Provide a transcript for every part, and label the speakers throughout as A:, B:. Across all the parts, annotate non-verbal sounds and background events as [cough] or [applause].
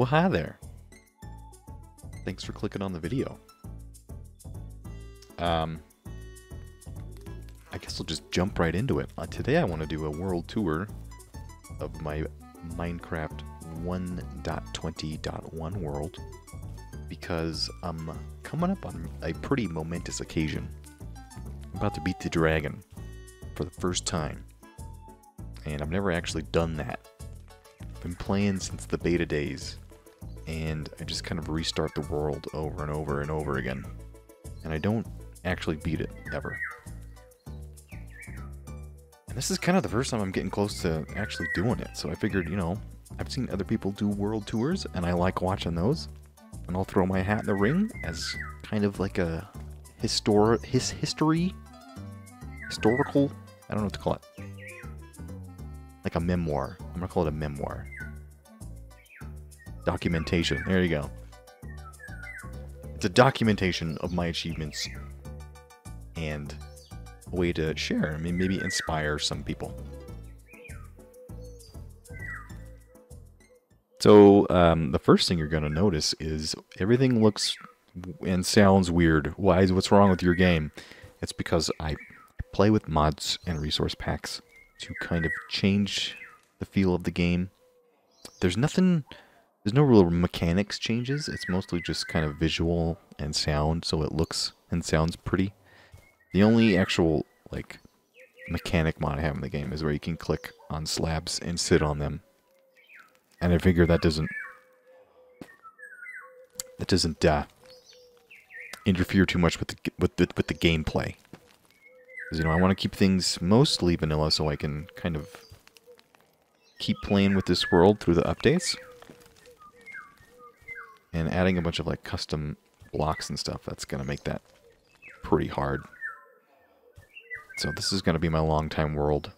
A: Well, hi there. Thanks for clicking on the video. Um, I guess I'll just jump right into it. Uh, today I want to do a world tour of my Minecraft 1.20.1 world because I'm coming up on a pretty momentous occasion. I'm about to beat the dragon for the first time. And I've never actually done that. I've been playing since the beta days, and I just kind of restart the world over and over and over again. And I don't actually beat it, ever. And this is kind of the first time I'm getting close to actually doing it, so I figured, you know, I've seen other people do world tours, and I like watching those. And I'll throw my hat in the ring as kind of like a histor his history historical I don't know what to call it. Like a memoir. I'm gonna call it a memoir. Documentation. There you go. It's a documentation of my achievements and a way to share. I mean, maybe inspire some people. So, um, the first thing you're going to notice is everything looks and sounds weird. Why is what's wrong with your game? It's because I play with mods and resource packs to kind of change the feel of the game. There's nothing, there's no real mechanics changes. It's mostly just kind of visual and sound, so it looks and sounds pretty. The only actual, like, mechanic mod I have in the game is where you can click on slabs and sit on them and I figure that doesn't that doesn't uh, interfere too much with the with the with the gameplay. Because you know I want to keep things mostly vanilla so I can kind of keep playing with this world through the updates. And adding a bunch of like custom blocks and stuff, that's going to make that pretty hard. So this is going to be my long time world.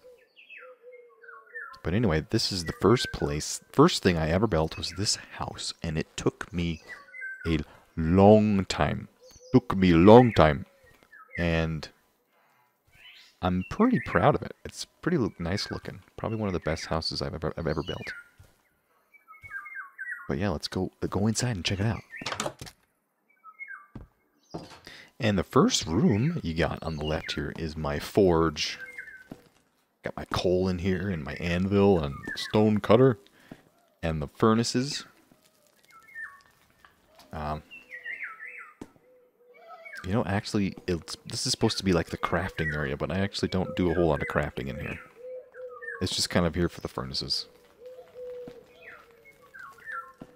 A: But anyway, this is the first place, first thing I ever built was this house, and it took me a long time. Took me a long time. And I'm pretty proud of it. It's pretty nice looking. Probably one of the best houses I've ever, I've ever built. But yeah, let's go go inside and check it out. And the first room you got on the left here is my forge Got my coal in here and my anvil and stone cutter and the furnaces. Um, you know, actually, it's this is supposed to be like the crafting area, but I actually don't do a whole lot of crafting in here. It's just kind of here for the furnaces.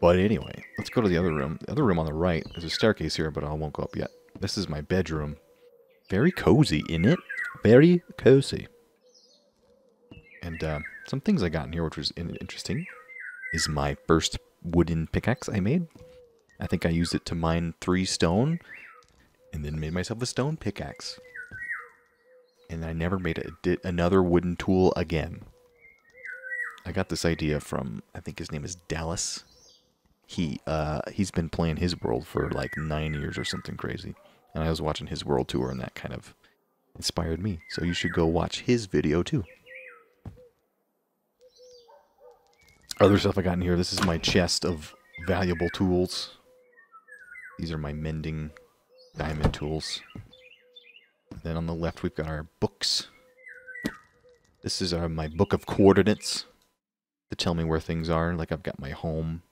A: But anyway, let's go to the other room. The other room on the right, there's a staircase here, but I won't go up yet. This is my bedroom. Very cozy, in it? Very cozy. And uh, some things I got in here, which was interesting, is my first wooden pickaxe I made. I think I used it to mine three stone, and then made myself a stone pickaxe. And I never made a, another wooden tool again. I got this idea from, I think his name is Dallas. He, uh, he's been playing his world for like nine years or something crazy. And I was watching his world tour, and that kind of inspired me. So you should go watch his video too. Other stuff I got in here. This is my chest of valuable tools. These are my mending diamond tools. Then on the left we've got our books. This is uh, my book of coordinates to tell me where things are. Like I've got my home,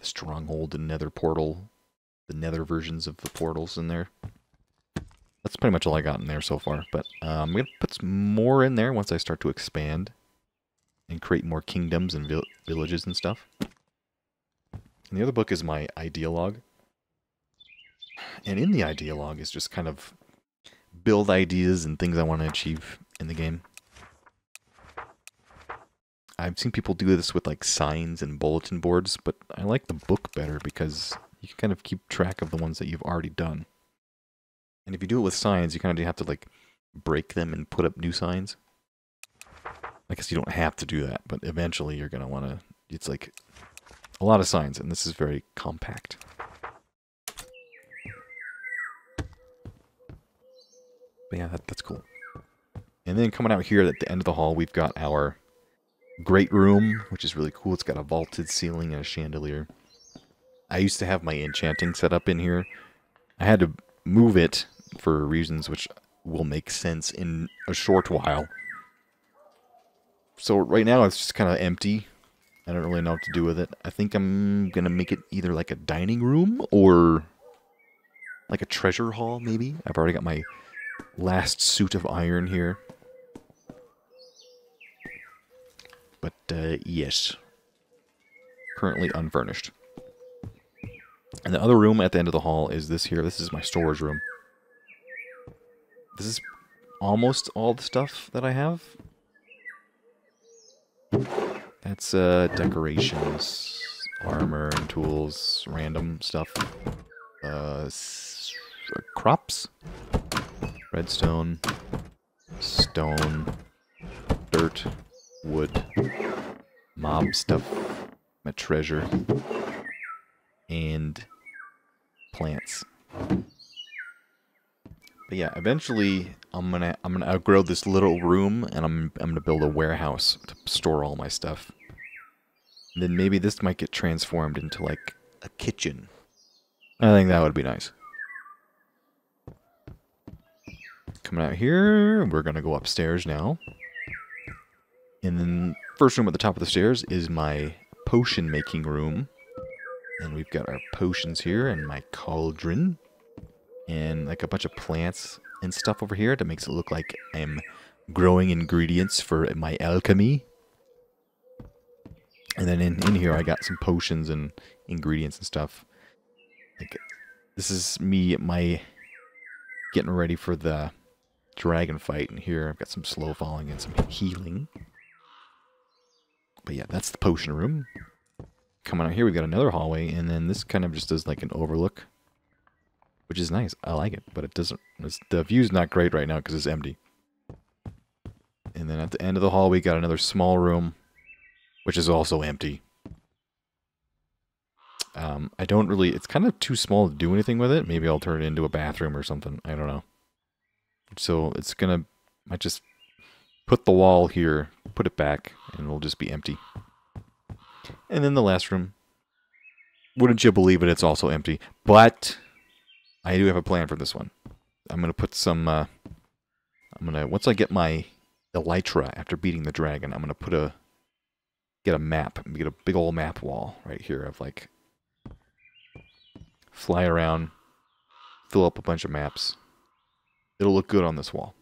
A: the stronghold, and nether portal, the nether versions of the portals in there. That's pretty much all I got in there so far. But uh, I'm going to put some more in there once I start to expand and create more kingdoms and vil villages and stuff. And the other book is my ideologue. And in the ideologue is just kind of build ideas and things I want to achieve in the game. I've seen people do this with like signs and bulletin boards, but I like the book better because you can kind of keep track of the ones that you've already done. And if you do it with signs, you kind of have to like break them and put up new signs. I guess you don't have to do that, but eventually you're going to want to, it's like a lot of signs, and this is very compact. But yeah, that, that's cool. And then coming out here at the end of the hall, we've got our great room, which is really cool. It's got a vaulted ceiling and a chandelier. I used to have my enchanting set up in here. I had to move it for reasons which will make sense in a short while. So right now it's just kind of empty. I don't really know what to do with it. I think I'm going to make it either like a dining room or like a treasure hall, maybe. I've already got my last suit of iron here. But, uh, yes. Currently unfurnished. And the other room at the end of the hall is this here. This is my storage room. This is almost all the stuff that I have. That's uh, decorations, armor and tools, random stuff. Uh, crops, redstone, stone, dirt, wood, mob stuff, my treasure, and plants. But yeah, eventually I'm gonna I'm gonna outgrow this little room and I'm I'm gonna build a warehouse to store all my stuff. And then maybe this might get transformed into like a kitchen. I think that would be nice. Coming out here, we're gonna go upstairs now. And then first room at the top of the stairs is my potion making room. And we've got our potions here and my cauldron and like a bunch of plants and stuff over here that makes it look like I'm growing ingredients for my alchemy. And then in, in here I got some potions and ingredients and stuff. Like this is me my getting ready for the dragon fight and here I've got some slow falling and some healing. But yeah, that's the potion room. Coming out here we've got another hallway and then this kind of just does like an overlook which is nice. I like it, but it doesn't. the view's not great right now because it's empty. And then at the end of the hall, we got another small room, which is also empty. Um, I don't really. It's kind of too small to do anything with it. Maybe I'll turn it into a bathroom or something. I don't know. So it's gonna. I just put the wall here, put it back, and it'll just be empty. And then the last room. Wouldn't you believe it? It's also empty, but I do have a plan for this one. I'm gonna put some. Uh, I'm gonna once I get my elytra after beating the dragon, I'm gonna put a get a map, get a big old map wall right here of like fly around, fill up a bunch of maps. It'll look good on this wall.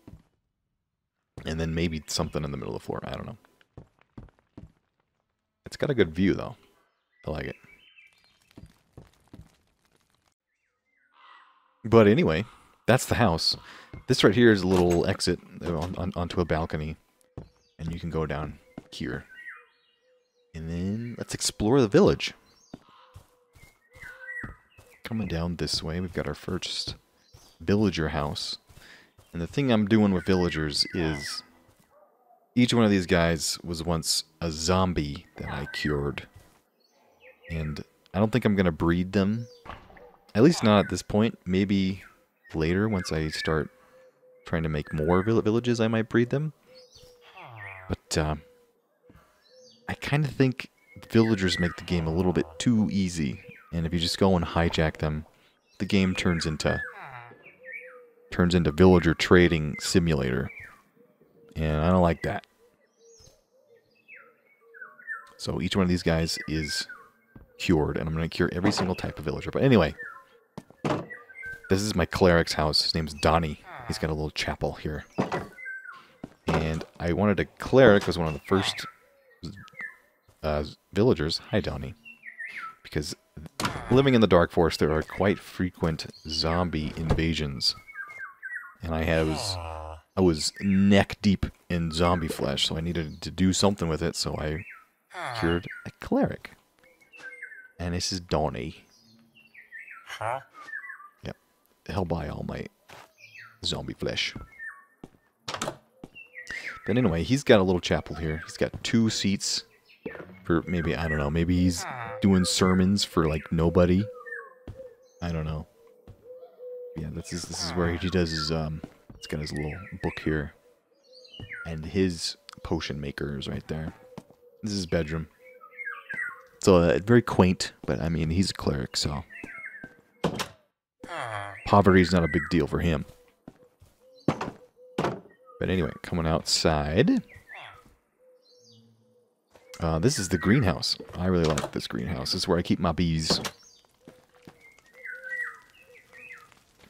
A: And then maybe something in the middle of the floor. I don't know. It's got a good view though. I like it. But anyway, that's the house. This right here is a little exit on, on, onto a balcony. And you can go down here. And then let's explore the village. Coming down this way, we've got our first villager house. And the thing I'm doing with villagers is each one of these guys was once a zombie that I cured. And I don't think I'm going to breed them at least not at this point. Maybe later, once I start trying to make more villages, I might breed them. But uh, I kind of think villagers make the game a little bit too easy. And if you just go and hijack them, the game turns into turns into villager trading simulator. And I don't like that. So each one of these guys is cured, and I'm going to cure every single type of villager. But anyway, this is my cleric's house. His name's Donnie. He's got a little chapel here. And I wanted a cleric as one of the first uh, villagers. Hi, Donnie. Because living in the Dark Forest, there are quite frequent zombie invasions. And I was, I was neck deep in zombie flesh, so I needed to do something with it, so I cured a cleric. And this is Donnie. Huh? Yep. He'll buy all my zombie flesh. But anyway, he's got a little chapel here. He's got two seats for maybe, I don't know, maybe he's doing sermons for like nobody. I don't know. Yeah, this is this is where he does his um he's got his little book here. And his potion maker is right there. This is his bedroom. So uh, very quaint, but I mean, he's a cleric, so poverty's not a big deal for him. But anyway, coming outside. Uh, this is the greenhouse. I really like this greenhouse. This is where I keep my bees.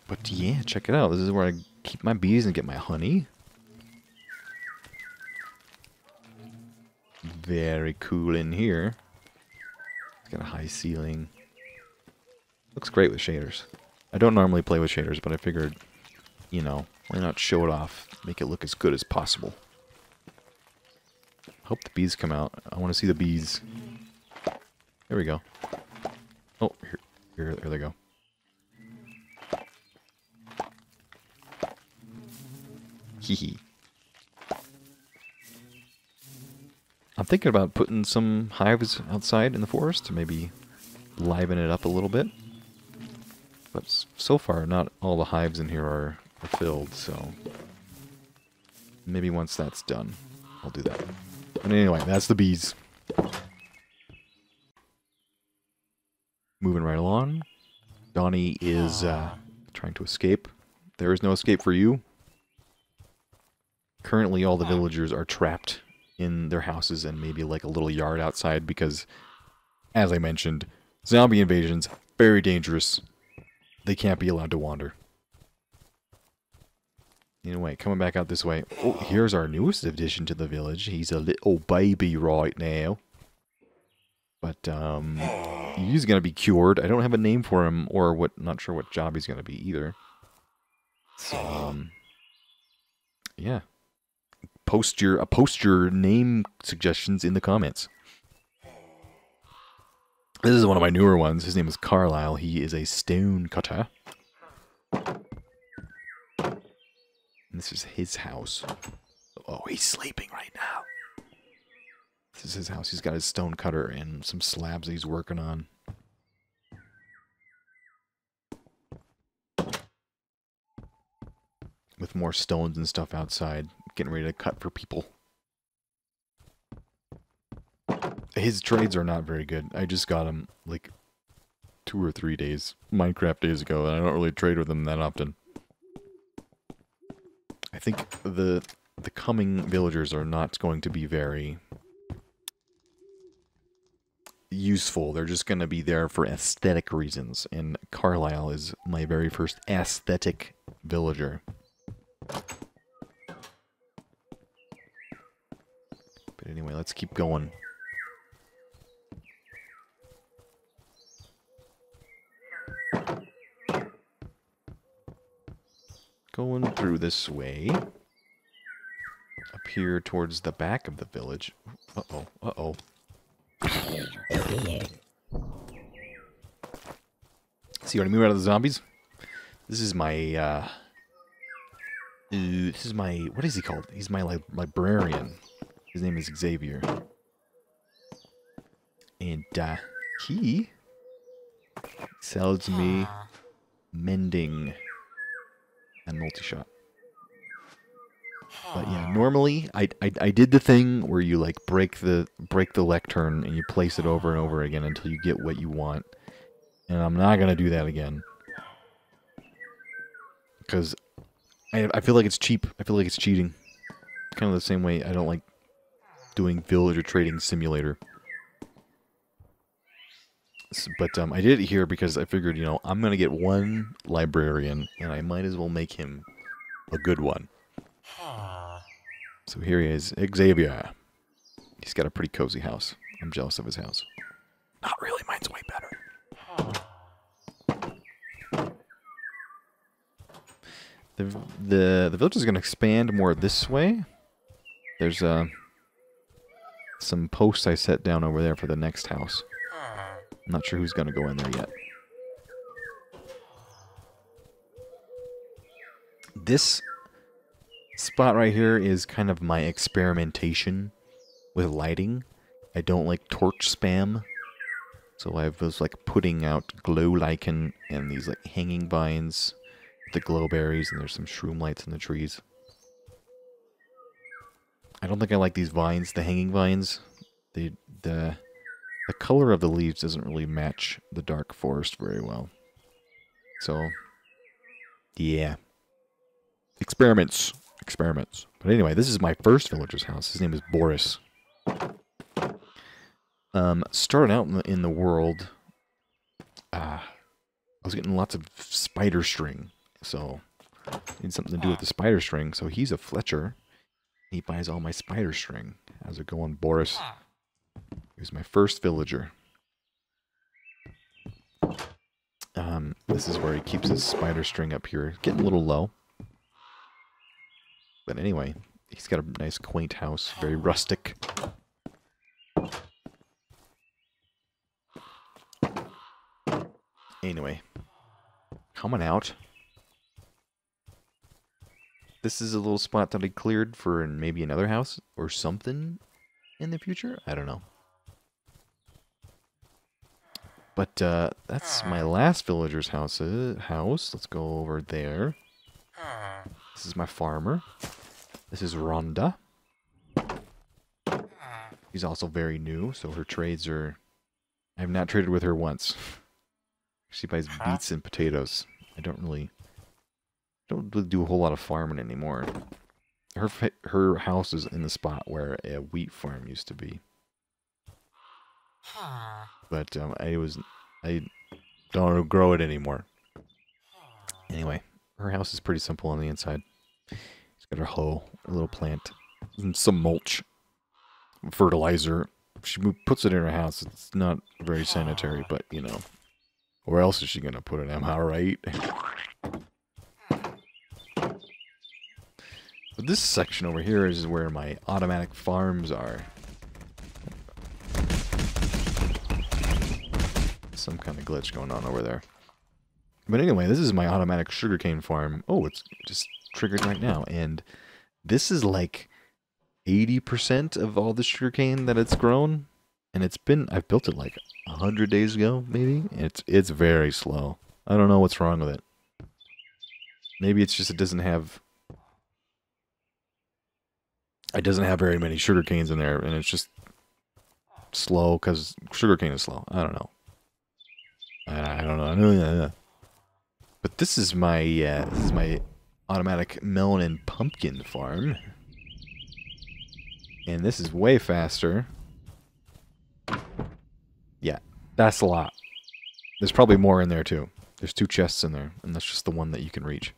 A: But yeah, check it out. This is where I keep my bees and get my honey. Very cool in here. It's got a high ceiling. Looks great with shaders. I don't normally play with shaders, but I figured, you know, why not show it off, make it look as good as possible. Hope the bees come out. I want to see the bees. There we go. Oh, here, here, there they go. I'm thinking about putting some hives outside in the forest to maybe liven it up a little bit. But so far, not all the hives in here are, are filled, so maybe once that's done, I'll do that. But anyway, that's the bees. Moving right along. Donnie is uh, trying to escape. There is no escape for you. Currently, all the villagers are trapped in their houses and maybe like a little yard outside because, as I mentioned, zombie invasions, very dangerous. They can't be allowed to wander. Anyway, coming back out this way. Oh, here's our newest addition to the village. He's a little baby right now. But, um, he's going to be cured. I don't have a name for him or what, not sure what job he's going to be either. So, um, yeah post your uh, post your name suggestions in the comments. This is one of my newer ones. His name is Carlisle. He is a stone cutter. This is his house. Oh, he's sleeping right now. This is his house. He's got his stone cutter and some slabs he's working on. With more stones and stuff outside getting ready to cut for people. His trades are not very good. I just got him like two or three days, Minecraft days ago, and I don't really trade with him that often. I think the the coming villagers are not going to be very useful. They're just going to be there for aesthetic reasons, and Carlisle is my very first aesthetic villager. Anyway, let's keep going. Going through this way. Up here towards the back of the village. Uh-oh, uh-oh. See what I out of the zombies? This is my, uh... this is my... What is he called? He's my li librarian. His name is Xavier. And uh, he sells me mending and multi-shot. But yeah, normally I, I I did the thing where you like break the break the lectern and you place it over and over again until you get what you want. And I'm not gonna do that again. Because I I feel like it's cheap. I feel like it's cheating. Kind of the same way I don't like doing villager trading simulator. But um, I did it here because I figured, you know, I'm going to get one librarian, and I might as well make him a good one. So here he is, Xavier. He's got a pretty cozy house. I'm jealous of his house. Not really, mine's way better. The, the, the village is going to expand more this way. There's a... Uh, some posts I set down over there for the next house. I'm not sure who's going to go in there yet. This spot right here is kind of my experimentation with lighting. I don't like torch spam. So I was like putting out glow lichen and these like hanging vines, the glow berries, and there's some shroomlights in the trees. I don't think I like these vines, the hanging vines. They, the, the color of the leaves doesn't really match the dark forest very well. So, yeah. Experiments. Experiments. But anyway, this is my first villager's house. His name is Boris. Um, starting out in the, in the world, uh, I was getting lots of spider string. So, need something to do with the spider string. So he's a Fletcher. He buys all my spider string. How's it going, Boris? He's my first villager. Um, this is where he keeps his spider string up here. Getting a little low. But anyway, he's got a nice quaint house, very rustic. Anyway, coming out. This is a little spot that I cleared for maybe another house or something in the future. I don't know. But uh, that's my last villager's house. Uh, house. Let's go over there. This is my farmer. This is Rhonda. She's also very new, so her trades are... I have not traded with her once. She buys beets and potatoes. I don't really... Don't really do a whole lot of farming anymore. Her her house is in the spot where a wheat farm used to be. But um, I was... I don't grow it anymore. Anyway, her house is pretty simple on the inside. She's got her hoe, a little plant, and some mulch, fertilizer. She puts it in her house. It's not very sanitary, but, you know, where else is she going to put it? Am I right? [laughs] But this section over here is where my automatic farms are. Some kind of glitch going on over there. But anyway, this is my automatic sugarcane farm. Oh, it's just triggered right now. And this is like 80% of all the sugarcane that it's grown. And it's been, I've built it like 100 days ago, maybe. It's, it's very slow. I don't know what's wrong with it. Maybe it's just it doesn't have it doesn't have very many sugar canes in there, and it's just slow because sugar cane is slow. I don't know. I don't know. But this is my uh, this is my automatic melon and pumpkin farm, and this is way faster. Yeah, that's a lot. There's probably more in there too. There's two chests in there, and that's just the one that you can reach.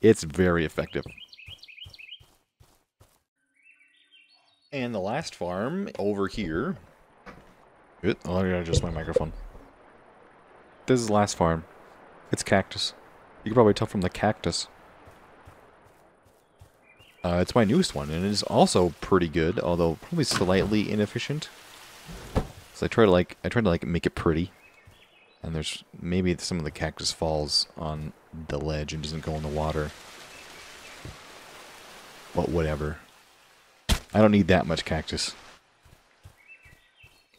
A: It's very effective. And the last farm over here. Oh, I gotta adjust my microphone. This is the last farm. It's cactus. You can probably tell from the cactus. Uh, it's my newest one, and it is also pretty good, although probably slightly inefficient. So I try to like, I try to like make it pretty, and there's maybe some of the cactus falls on the ledge and doesn't go in the water. But whatever. I don't need that much cactus.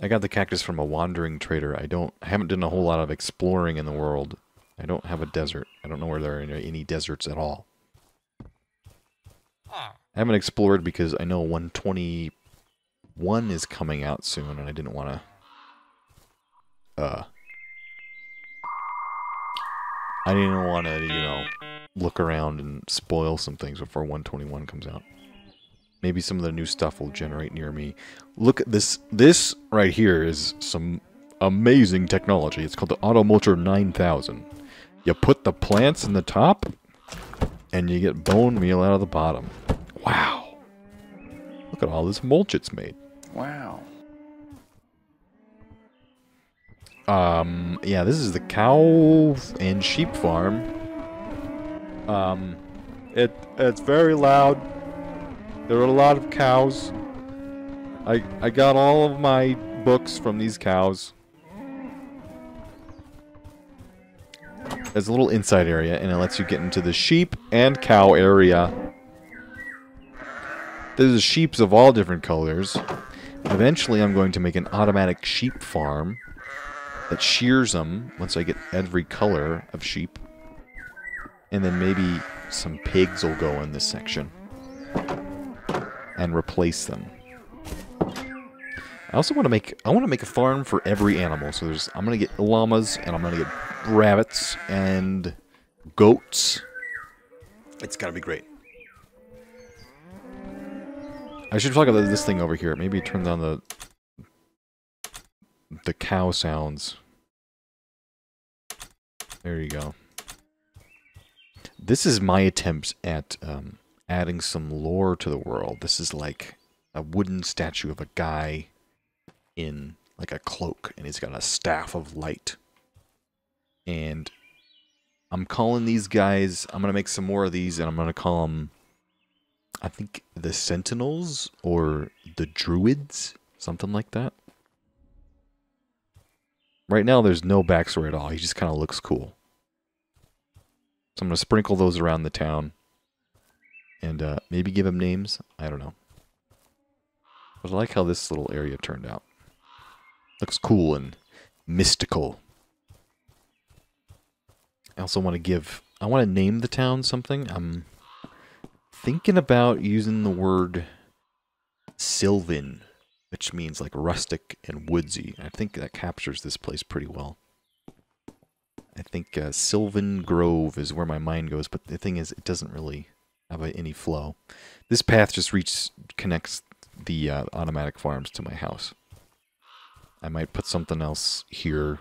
A: I got the cactus from a wandering trader. I don't I haven't done a whole lot of exploring in the world. I don't have a desert. I don't know where there are any deserts at all. I haven't explored because I know 121 is coming out soon and I didn't want to uh I didn't want to, you know, look around and spoil some things before 121 comes out. Maybe some of the new stuff will generate near me. Look at this. This right here is some amazing technology. It's called the Automulcher 9000. You put the plants in the top, and you get bone meal out of the bottom. Wow. Look at all this mulch it's made.
B: Wow.
A: Um, yeah, this is the cow and sheep farm. Um, it it's very loud. There are a lot of cows. I I got all of my books from these cows. There's a little inside area, and it lets you get into the sheep and cow area. There's sheeps of all different colors. Eventually, I'm going to make an automatic sheep farm that shears them once I get every color of sheep. And then maybe some pigs will go in this section and replace them. I also want to make I want to make a farm for every animal. So there's I'm gonna get llamas and I'm gonna get rabbits and goats. It's gotta be great. I should talk about this thing over here. Maybe turn down the the cow sounds. There you go. This is my attempt at um, adding some lore to the world. This is like a wooden statue of a guy in like a cloak, and he's got a staff of light. And I'm calling these guys, I'm going to make some more of these, and I'm going to call them, I think, the Sentinels or the Druids, something like that. Right now, there's no backstory at all. He just kind of looks cool. So I'm going to sprinkle those around the town. And uh, maybe give them names. I don't know. But I like how this little area turned out. Looks cool and mystical. I also want to give... I want to name the town something. I'm thinking about using the word Sylvan, which means like rustic and woodsy. I think that captures this place pretty well. I think uh, Sylvan Grove is where my mind goes, but the thing is, it doesn't really have a, any flow. This path just reaches, connects the uh, automatic farms to my house. I might put something else here.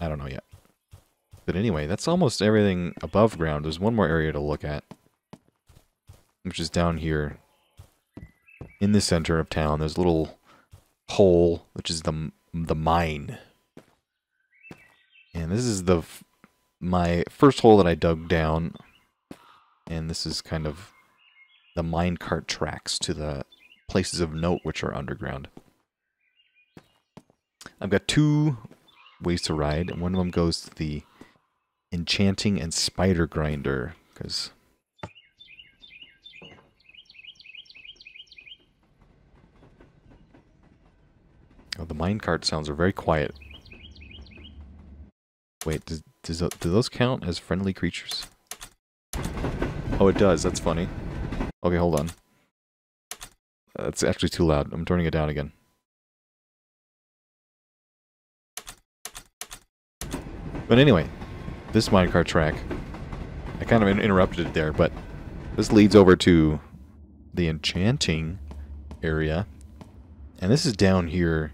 A: I don't know yet. But anyway, that's almost everything above ground. There's one more area to look at. Which is down here. In the center of town. There's a little hole, which is the, the mine. And this is the my first hole that I dug down. And this is kind of the minecart tracks to the places of note which are underground. I've got two ways to ride. And one of them goes to the enchanting and spider grinder, because Oh, the minecart sounds are very quiet. Wait, does, does, do those count as friendly creatures? Oh, it does. That's funny. Okay, hold on. That's actually too loud. I'm turning it down again. But anyway, this minecart track, I kind of interrupted it there, but this leads over to the enchanting area. And this is down here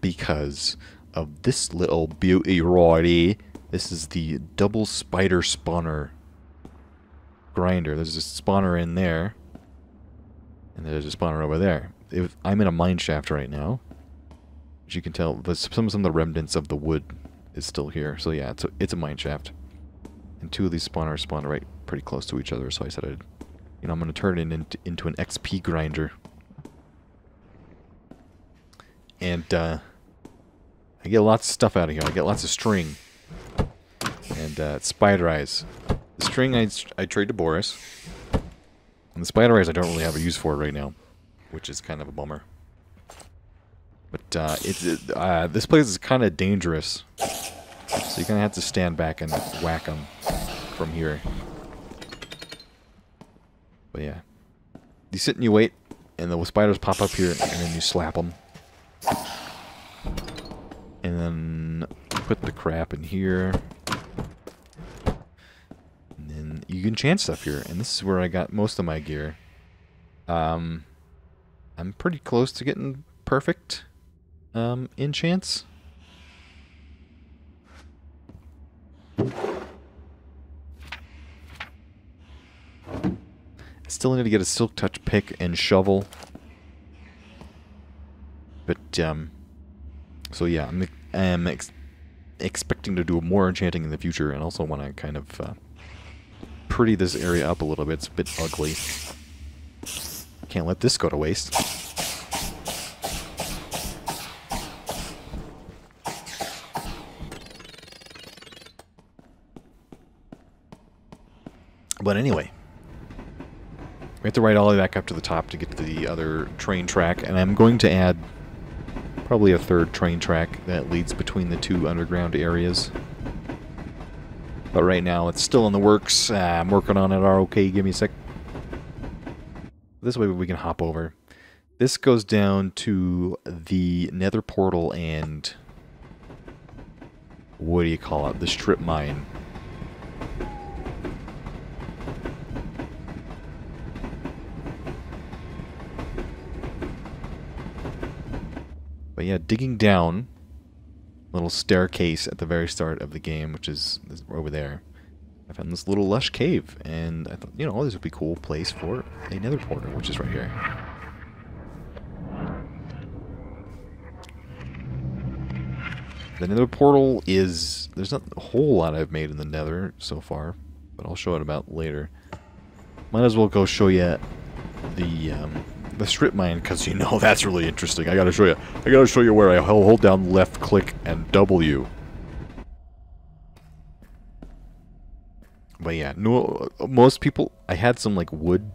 A: because of this little beauty righty. This is the double spider spawner grinder. There's a spawner in there. And there's a spawner over there. If I'm in a mine shaft right now. As you can tell, some, some of the remnants of the wood is still here. So yeah, it's a, it's a mine shaft. And two of these spawners spawn right pretty close to each other. So I said I'd, you know, I'm going to turn it into, into an XP grinder. And, uh, I get lots of stuff out of here. I get lots of string. And uh, spider eyes. The string I, I trade to Boris. And the spider eyes I don't really have a use for right now. Which is kind of a bummer. But uh, it, uh, this place is kind of dangerous. So you're going to have to stand back and whack them from here. But yeah. You sit and you wait, and the spiders pop up here, and then you slap them. And then put the crap in here. And then you can chant stuff here. And this is where I got most of my gear. Um, I'm pretty close to getting perfect um, enchants. I still need to get a Silk Touch pick and shovel. But, um, so yeah, I'm, I'm ex expecting to do more enchanting in the future and also want to kind of uh, pretty this area up a little bit. It's a bit ugly. Can't let this go to waste. But anyway, we have to ride all the way back up to the top to get to the other train track, and I'm going to add probably a third train track that leads between the two underground areas. But right now, it's still in the works. Uh, I'm working on it. Are okay? Give me a sec. This way we can hop over. This goes down to the nether portal and... What do you call it? The strip mine. But yeah, digging down, little staircase at the very start of the game, which is, is over there. I found this little lush cave, and I thought, you know, this would be a cool place for a nether portal, which is right here. The nether portal is... There's not a whole lot I've made in the nether so far, but I'll show it about later. Might as well go show you the um, the strip mine, because you know [laughs] that's really interesting. I gotta show you. I gotta show you where I hold down left click and W. But yeah, no, most people, I had some like wood,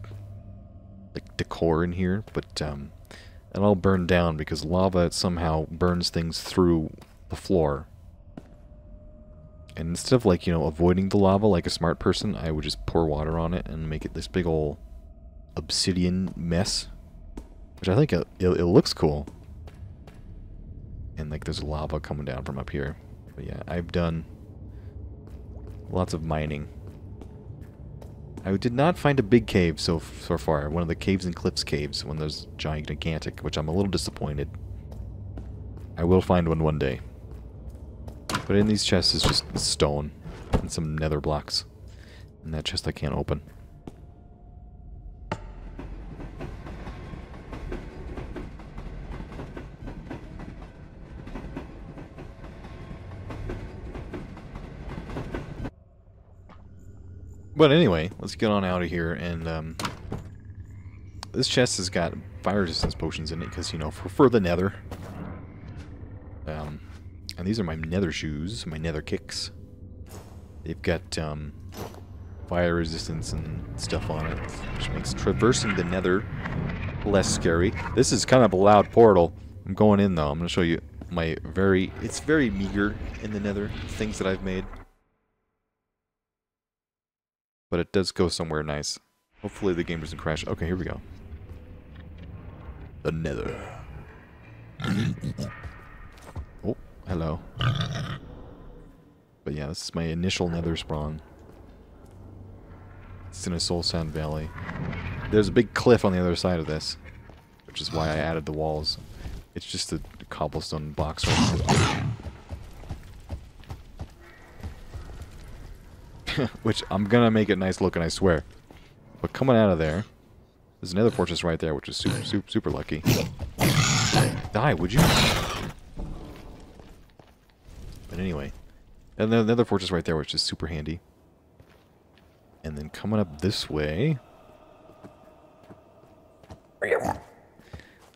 A: like decor in here, but um, it all burned down because lava somehow burns things through the floor. And instead of like, you know, avoiding the lava like a smart person, I would just pour water on it and make it this big old obsidian mess. Which I think it, it, it looks cool. And like there's lava coming down from up here. But yeah, I've done lots of mining. I did not find a big cave so so far. One of the caves and cliffs caves, one of those giant gigantic, which I'm a little disappointed. I will find one one day. But in these chests is just stone and some nether blocks. And that chest I can't open. But anyway, let's get on out of here and um, this chest has got fire resistance potions in it because, you know, for, for the nether. Um, and these are my nether shoes, my nether kicks. They've got um, fire resistance and stuff on it, which makes traversing the nether less scary. This is kind of a loud portal. I'm going in though. I'm going to show you my very... It's very meager in the nether, things that I've made. But it does go somewhere nice. Hopefully the game doesn't crash. Okay, here we go. The nether. [laughs] oh, hello. But yeah, this is my initial nether spawn. It's in a Soul Sand Valley. There's a big cliff on the other side of this, which is why I added the walls. It's just a cobblestone box right [laughs] which I'm gonna make it nice looking, I swear. But coming out of there, there's another fortress right there, which is super, super, super lucky. Die, would you? But anyway, and then another fortress right there, which is super handy. And then coming up this way,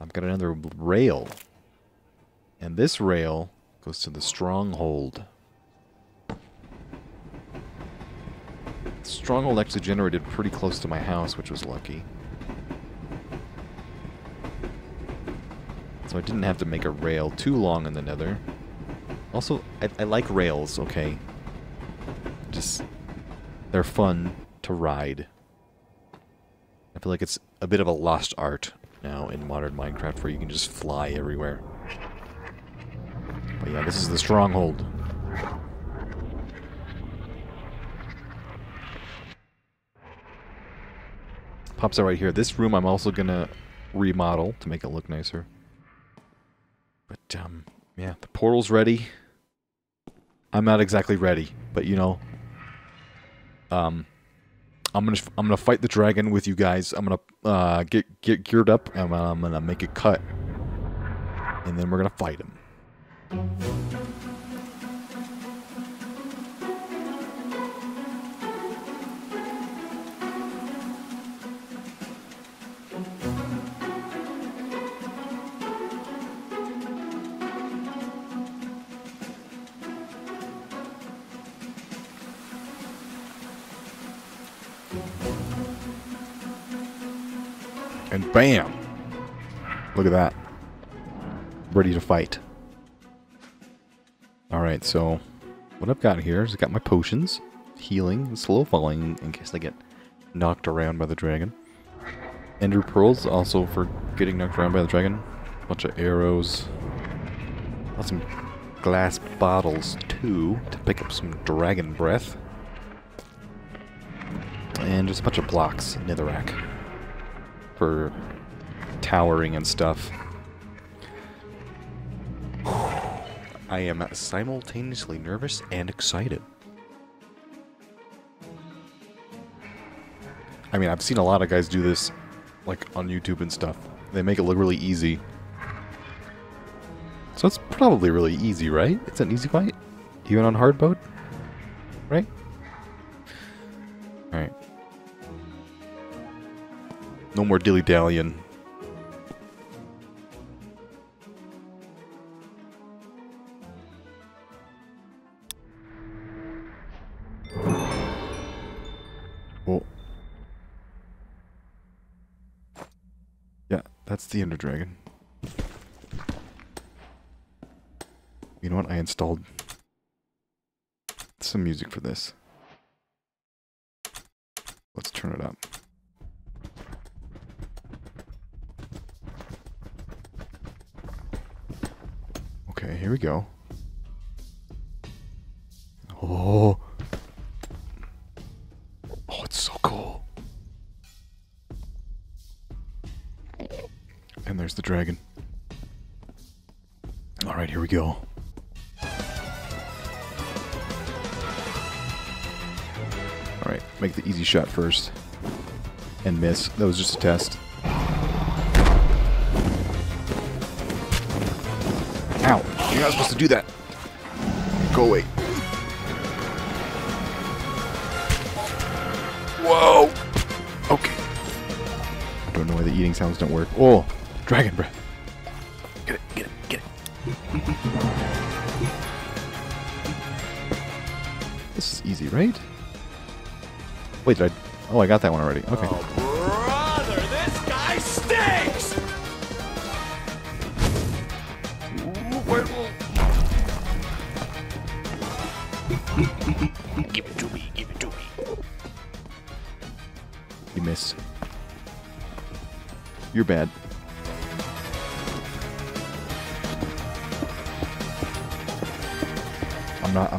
A: I've got another rail. And this rail goes to the stronghold. Stronghold actually generated pretty close to my house, which was lucky. So I didn't have to make a rail too long in the nether. Also, I, I like rails, okay? Just, they're fun to ride. I feel like it's a bit of a lost art now in modern Minecraft where you can just fly everywhere. But yeah, this is the stronghold. Pops out right here. This room I'm also going to remodel to make it look nicer. But, um, yeah, the portal's ready. I'm not exactly ready, but, you know, um, I'm gonna I'm gonna fight the dragon with you guys. I'm gonna uh, get get geared up and I'm gonna make it cut, and then we're gonna fight him. And bam! Look at that. Ready to fight. Alright, so what I've got here is I've got my potions, healing, slow falling in case I get knocked around by the dragon. Ender pearls, also for getting knocked around by the dragon. Bunch of arrows. Got some glass bottles too to pick up some dragon breath. And just a bunch of blocks, netherrack, for towering and stuff. I am simultaneously nervous and excited. I mean, I've seen a lot of guys do this, like, on YouTube and stuff. They make it look really easy. So it's probably really easy, right? It's an easy fight? Even on hard mode? Right? No more dilly-dallying. Oh. Yeah, that's the Ender Dragon. You know what? I installed some music for this. Let's turn it up. Okay, here we go. Oh. Oh, it's so cool. And there's the dragon. Alright, here we go. Alright, make the easy shot first. And miss. That was just a test. You're not supposed to do that! Go away. Whoa! Okay. Don't know why the eating sounds don't work. Oh! Dragon breath! Get it, get it, get it. This is easy, right? Wait, did I... Oh, I got that one already. Okay. Oh, Brother,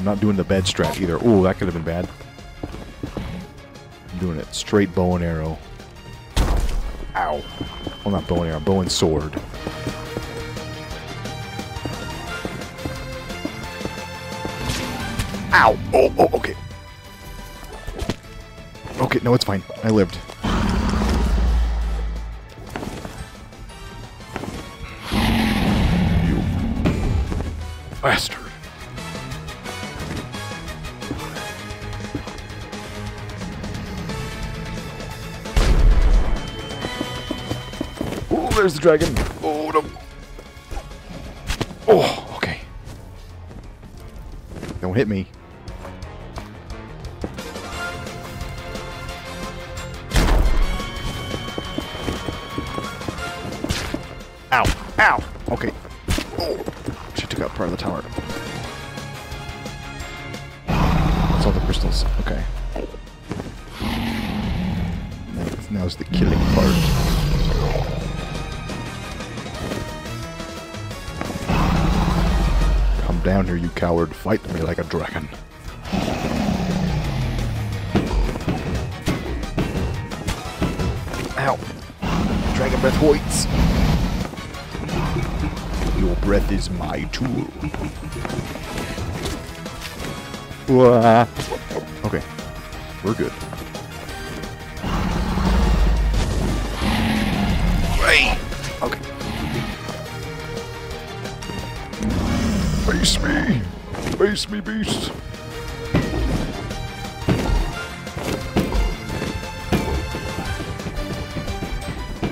A: not doing the bed strat either. Ooh, that could have been bad. I'm doing it straight bow and arrow. Ow. Well not bow and arrow, bow and sword. Ow! Oh, oh, okay. Okay, no, it's fine. I lived. Bastard. There's the dragon. Oh, no. Oh, okay. Don't hit me. Coward. Fight me like a dragon. Ow! Dragon breath hoits! Your breath is my tool. Wah. Okay, we're good. Hey! Okay. Face me! Face me, beast!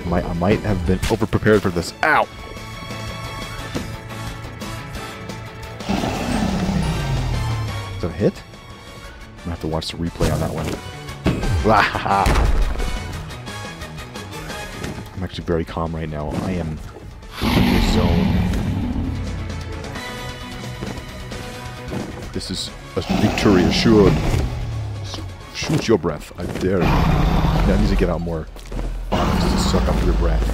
A: Might, I might have been over-prepared for this. Ow! Is that a hit? I'm gonna have to watch the replay on that one. [laughs] I'm actually very calm right now. I am in the zone. This is a victory assured. Shoot your breath. I dare you. I need to get out more bonuses. suck up your breath.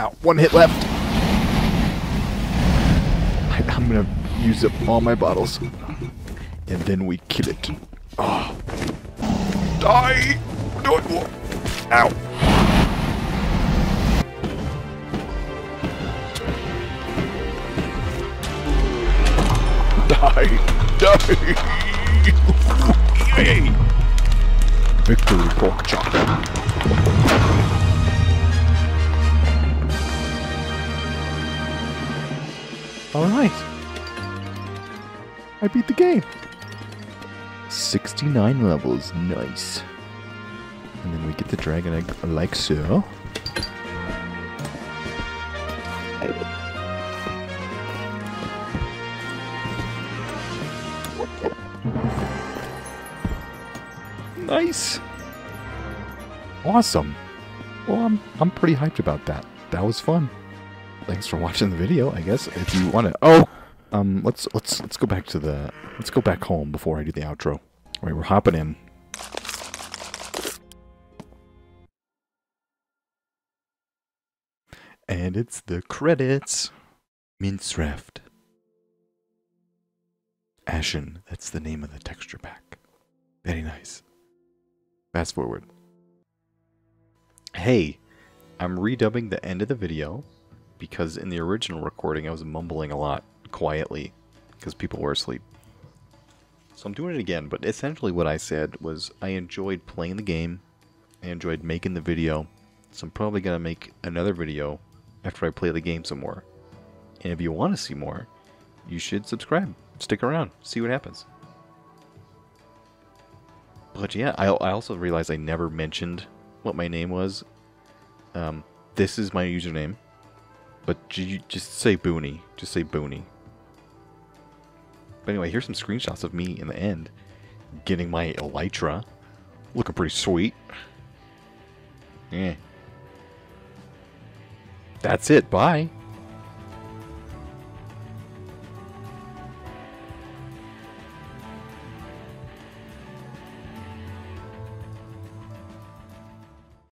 A: Ow, one hit left. I, I'm gonna use up all my bottles. And then we kill it. Oh. Die! No, Ow. Die! Die! Yay! Victory pork chop. Alright. I beat the game. 69 levels. Nice. And then we get the dragon egg like so. Nice. Awesome. Well, I'm I'm pretty hyped about that. That was fun. Thanks for watching the video. I guess if you want to. Oh, um, let's let's let's go back to the let's go back home before I do the outro. All right, we're hopping in. And it's the credits. Minecraft. Ashen. That's the name of the texture pack. Very nice. Fast forward. Hey, I'm redubbing the end of the video because in the original recording I was mumbling a lot quietly because people were asleep. So I'm doing it again, but essentially what I said was I enjoyed playing the game, I enjoyed making the video, so I'm probably going to make another video after I play the game some more. And if you want to see more, you should subscribe. Stick around, see what happens. But yeah, I, I also realized I never mentioned what my name was. Um, this is my username. But just say Booney. Just say Booney. But anyway, here's some screenshots of me in the end. Getting my Elytra. Looking pretty sweet. Yeah. That's it. Bye.